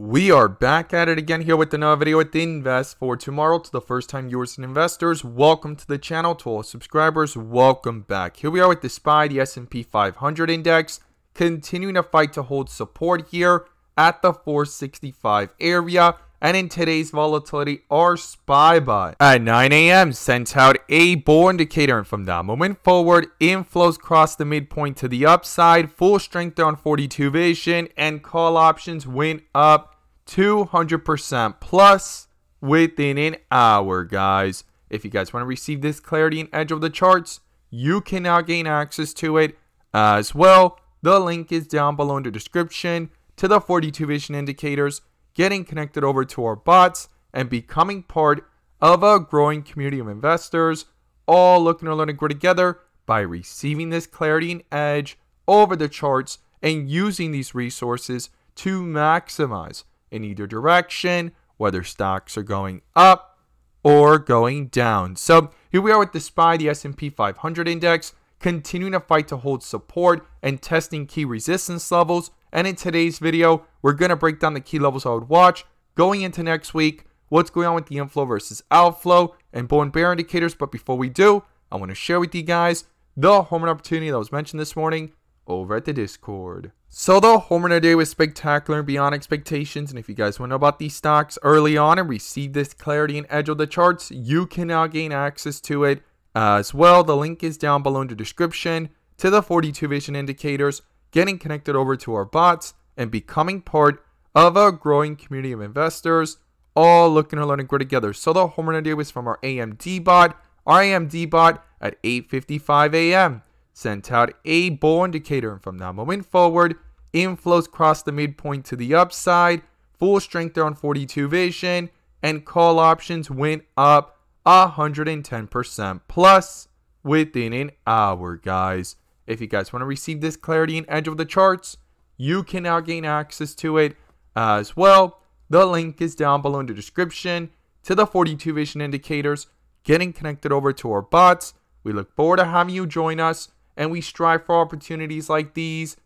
We are back at it again here with another video with the Invest for tomorrow. To the first time viewers and investors, welcome to the channel. To all subscribers, welcome back. Here we are with the SPY, the S&P 500 index, continuing to fight to hold support here at the 465 area. And in today's volatility, our SPY bot at 9 a.m. sent out a bull indicator. And from that moment forward, inflows crossed the midpoint to the upside, full strength on 42 vision, and call options went up 200% plus within an hour, guys. If you guys want to receive this clarity and edge of the charts, you can now gain access to it as well. The link is down below in the description to the 42 vision indicators getting connected over to our bots, and becoming part of a growing community of investors, all looking to learn and grow together by receiving this clarity and edge over the charts and using these resources to maximize in either direction, whether stocks are going up or going down. So here we are with the SPY, the S&P 500 index, continuing to fight to hold support and testing key resistance levels and in today's video, we're going to break down the key levels I would watch going into next week, what's going on with the inflow versus outflow, and bull and bear indicators. But before we do, I want to share with you guys the home run opportunity that was mentioned this morning over at the Discord. So the home run today was spectacular and beyond expectations. And if you guys want to know about these stocks early on and receive this clarity and edge of the charts, you can now gain access to it as well. The link is down below in the description to the 42 vision indicators getting connected over to our bots, and becoming part of a growing community of investors, all looking to learn and grow together. So the home run idea was from our AMD bot. Our AMD bot at 8:55 a.m. sent out a bull indicator, and from that moment forward, inflows crossed the midpoint to the upside. Full strength there on 42 vision, and call options went up 110% plus within an hour, guys. If you guys want to receive this clarity and edge of the charts, you can now gain access to it as well. The link is down below in the description to the 42 vision indicators, getting connected over to our bots. We look forward to having you join us, and we strive for opportunities like these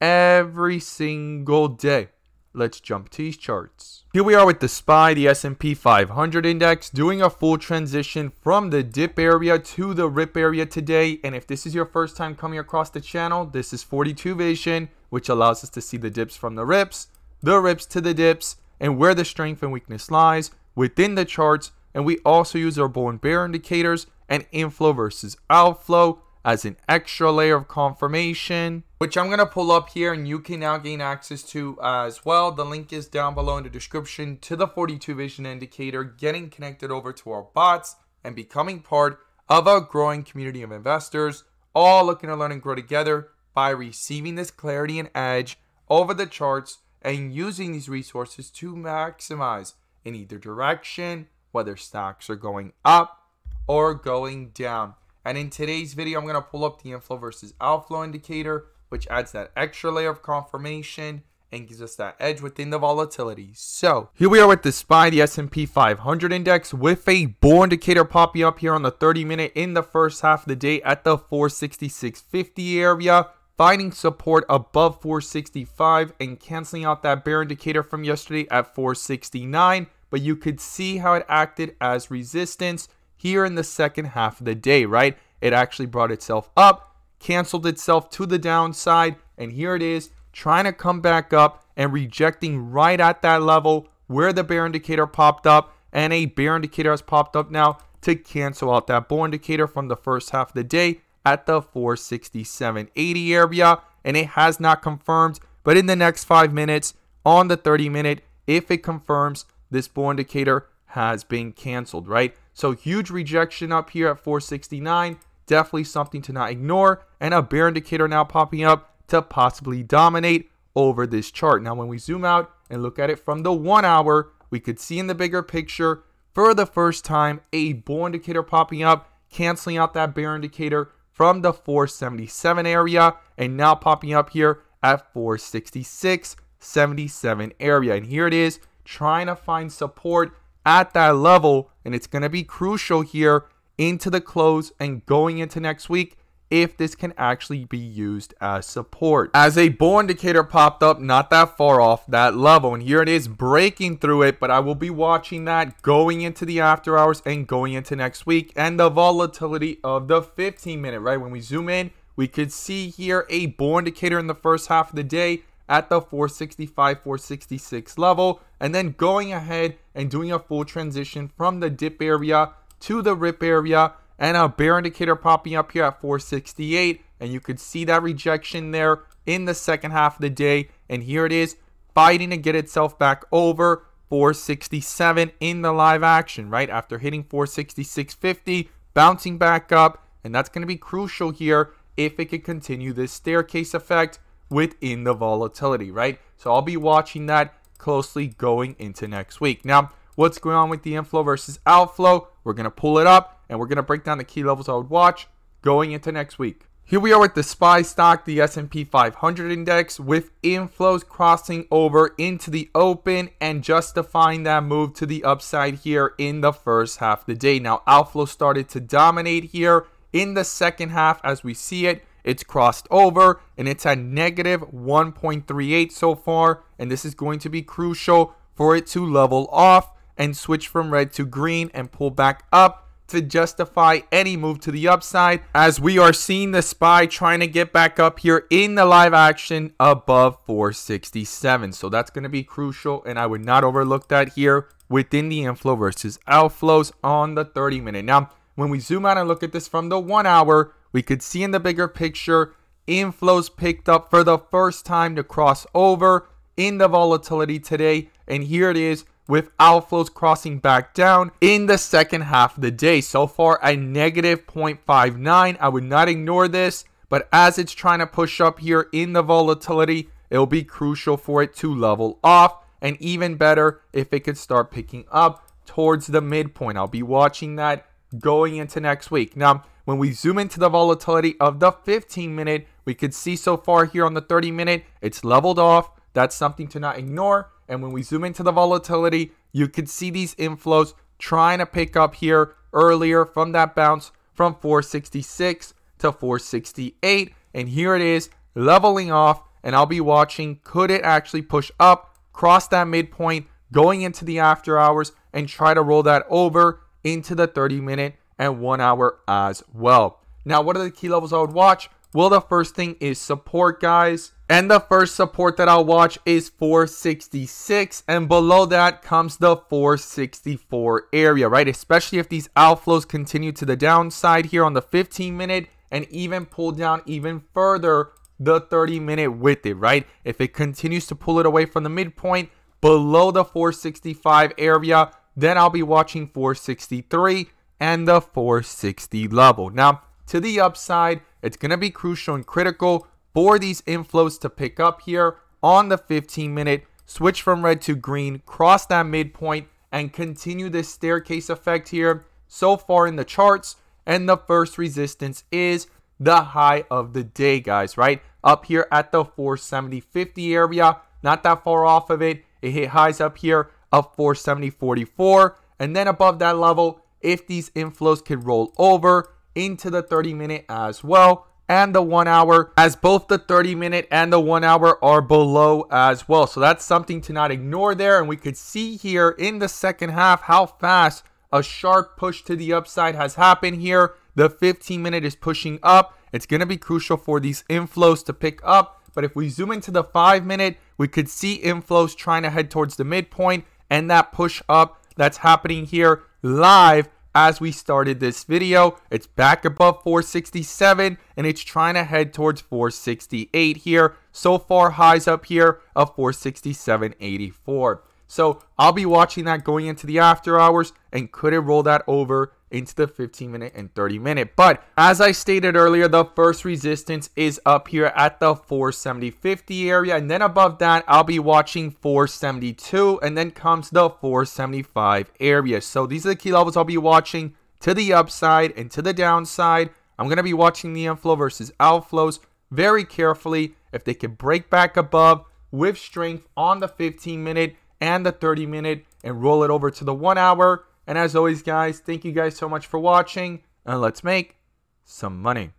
every single day. Let's jump to these charts. Here we are with the SPY, the S&P 500 index, doing a full transition from the dip area to the rip area today. And if this is your first time coming across the channel, this is 42 vision, which allows us to see the dips from the rips, the rips to the dips, and where the strength and weakness lies within the charts. And we also use our bull and bear indicators and inflow versus outflow as an extra layer of confirmation, which I'm going to pull up here and you can now gain access to uh, as well. The link is down below in the description to the 42 vision indicator, getting connected over to our bots and becoming part of a growing community of investors, all looking to learn and grow together by receiving this clarity and edge over the charts and using these resources to maximize in either direction, whether stocks are going up or going down. And in today's video, I'm going to pull up the inflow versus outflow indicator, which adds that extra layer of confirmation and gives us that edge within the volatility. So here we are with the SPY, the S&P 500 index with a bull indicator popping up here on the 30 minute in the first half of the day at the 466.50 area, finding support above 465 and canceling out that bear indicator from yesterday at 469. But you could see how it acted as resistance here in the second half of the day, right? It actually brought itself up, canceled itself to the downside, and here it is trying to come back up and rejecting right at that level where the bear indicator popped up, and a bear indicator has popped up now to cancel out that bull indicator from the first half of the day at the 467.80 area, and it has not confirmed. But in the next five minutes, on the 30 minute, if it confirms, this bull indicator has been canceled, right? So huge rejection up here at 469. Definitely something to not ignore. And a bear indicator now popping up to possibly dominate over this chart. Now, when we zoom out and look at it from the one hour, we could see in the bigger picture for the first time a bull indicator popping up, canceling out that bear indicator from the 477 area and now popping up here at 466, 77 area. And here it is trying to find support at that level, and it's going to be crucial here into the close and going into next week if this can actually be used as support. As a bull indicator popped up not that far off that level, and here it is breaking through it, but I will be watching that going into the after hours and going into next week, and the volatility of the 15 minute, right? When we zoom in, we could see here a bull indicator in the first half of the day at the 465, 466 level, and then going ahead and doing a full transition from the dip area to the rip area and a bear indicator popping up here at 468 and you could see that rejection there in the second half of the day and here it is fighting to get itself back over 467 in the live action right? After hitting 466.50 bouncing back up and that's going to be crucial here if it could continue this staircase effect within the volatility right? So I'll be watching that closely going into next week. Now what's going on with the inflow versus outflow we're going to pull it up and we're going to break down the key levels I would watch going into next week. Here we are with the SPY stock, the S&P 500 index, with inflows crossing over into the open and justifying that move to the upside here in the first half of the day. Now, outflow started to dominate here in the second half as we see it. It's crossed over and it's at negative 1.38 so far. And this is going to be crucial for it to level off and switch from red to green and pull back up to justify any move to the upside as we are seeing the SPY trying to get back up here in the live action above 467. So that's going to be crucial and I would not overlook that here within the inflow versus outflows on the 30 minute. Now, when we zoom out and look at this from the one hour, we could see in the bigger picture inflows picked up for the first time to cross over in the volatility today. And here it is with outflows crossing back down in the second half of the day. So far, a negative 0.59. I would not ignore this, but as it's trying to push up here in the volatility, it'll be crucial for it to level off. And even better if it could start picking up towards the midpoint. I'll be watching that going into next week. Now, when we zoom into the volatility of the 15 minute, we could see so far here on the 30 minute, it's leveled off. That's something to not ignore. And when we zoom into the volatility, you can see these inflows trying to pick up here earlier from that bounce from 466 to 468. And here it is leveling off. And I'll be watching could it actually push up, cross that midpoint, going into the after hours, and try to roll that over into the 30 minute and one hour as well. Now, what are the key levels I would watch? Well, the first thing is support, guys. And the first support that I'll watch is 466. And below that comes the 464 area, right? Especially if these outflows continue to the downside here on the 15 minute and even pull down even further the 30 minute with it, right? If it continues to pull it away from the midpoint below the 465 area, then I'll be watching 463 and the 460 level. Now, to the upside, it's going to be crucial and critical for these inflows to pick up here on the 15 minute, switch from red to green, cross that midpoint, and continue this staircase effect here so far in the charts. And the first resistance is the high of the day, guys, right? Up here at the 470.50 area, not that far off of it. It hit highs up here of 470.44. And then above that level, if these inflows could roll over, into the 30 minute as well and the one hour as both the 30 minute and the one hour are below as well. So that's something to not ignore there. And we could see here in the second half how fast a sharp push to the upside has happened here. The 15 minute is pushing up. It's going to be crucial for these inflows to pick up. But if we zoom into the five minute, we could see inflows trying to head towards the midpoint and that push up that's happening here live as we started this video. It's back above 467 and it's trying to head towards 468 here. So far highs up here of 467.84. So I'll be watching that going into the after hours and could it roll that over into the 15 minute and 30 minute. But as I stated earlier, the first resistance is up here at the 470.50 area. And then above that, I'll be watching 472 and then comes the 475 area. So these are the key levels I'll be watching to the upside and to the downside. I'm going to be watching the inflow versus outflows very carefully. If they can break back above with strength on the 15 minute and the 30 minute and roll it over to the one hour. And as always, guys, thank you guys so much for watching and let's make some money.